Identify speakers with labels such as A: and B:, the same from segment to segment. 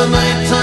A: the night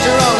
A: after all